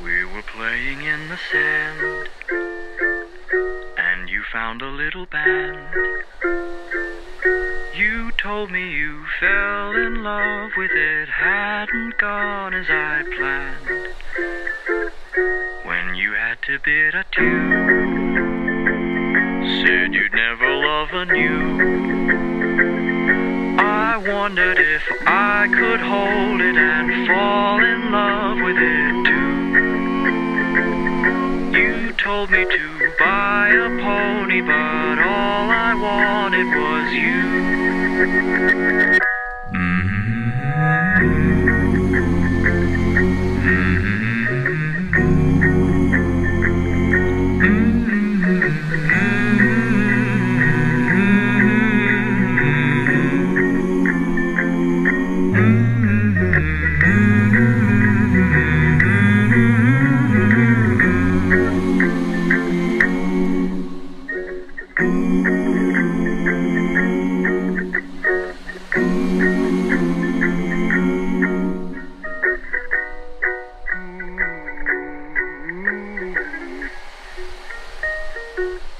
We were playing in the sand, and you found a little band. You told me you fell in love with it, hadn't gone as I planned. When you had to bid adieu, said you'd never love anew. I wondered if I could hold it and fall in love with it told me to buy a pony, but all I wanted was you. Mm-hmm.